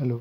Hello.